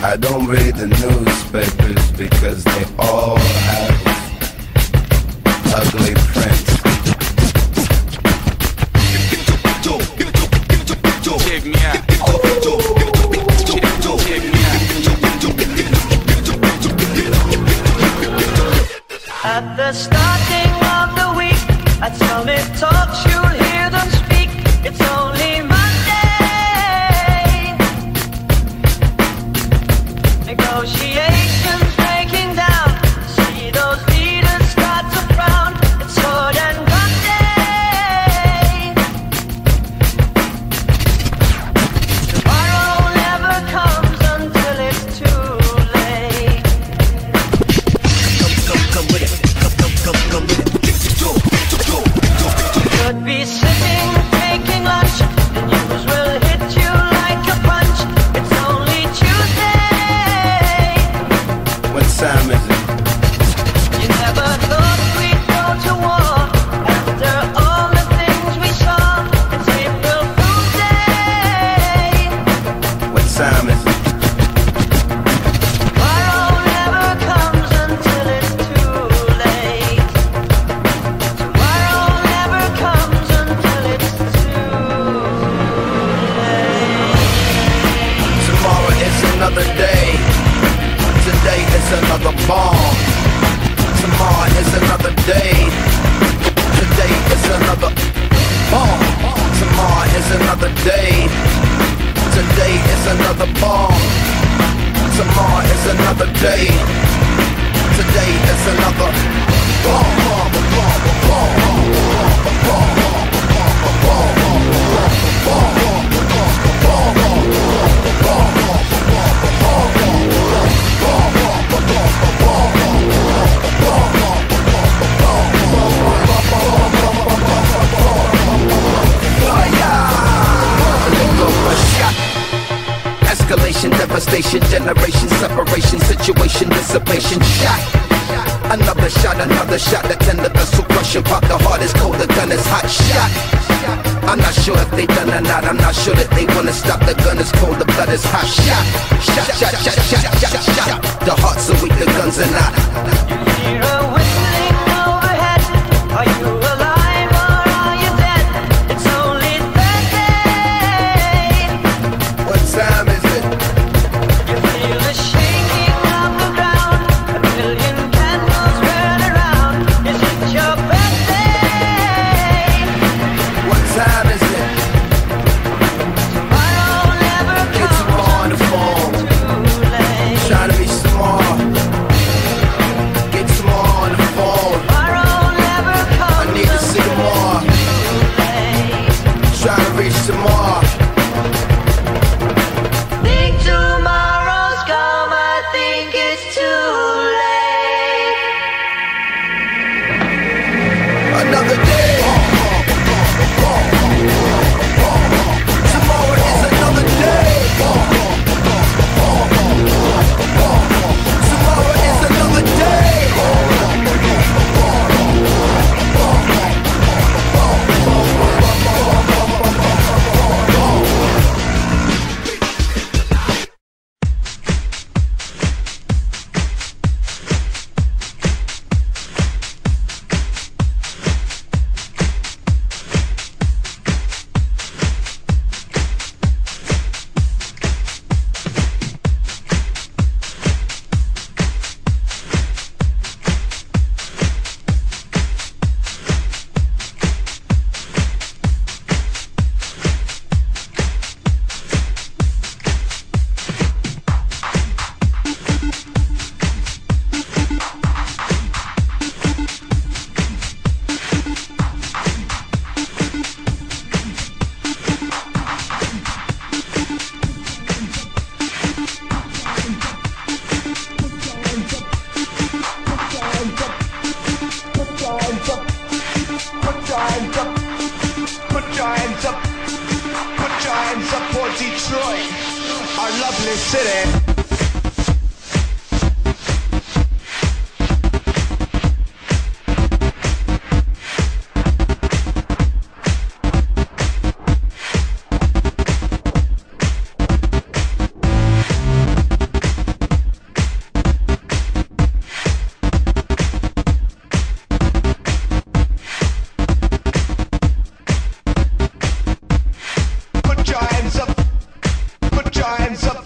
I don't read the newspapers because they all have ugly prints. At the starting of the week, I tell me talk you day separation, situation, dissipation, shot. Another shot, another shot, the tender vessel crushing, pop the heart is cold, the gun is hot, shot. I'm not sure if they done or not, I'm not sure that they wanna stop, the gun is cold, the blood is hot, shot. Shot, shot, shot, shot, shot, shot, shot. The hearts are weak, the guns are not. You hear a whistle. Detroit, our lovely city. times up.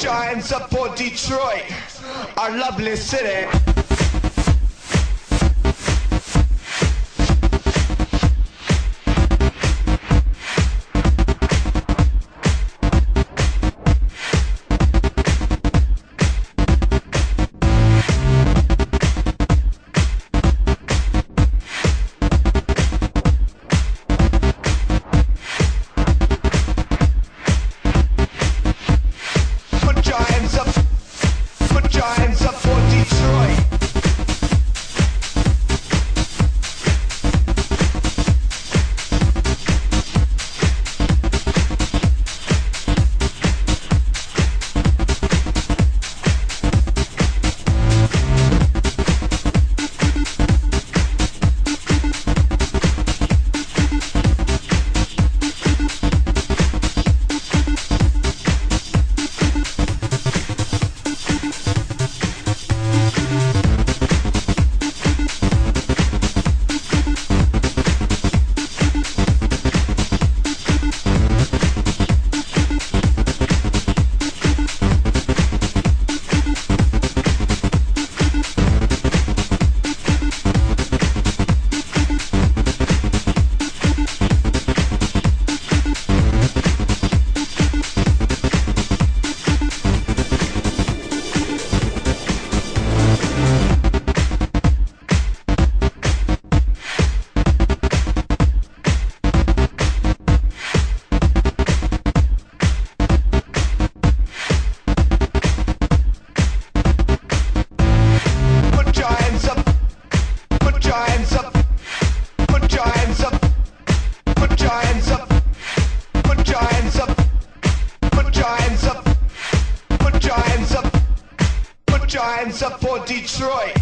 Giants up for Detroit, our lovely city. shines up for Detroit.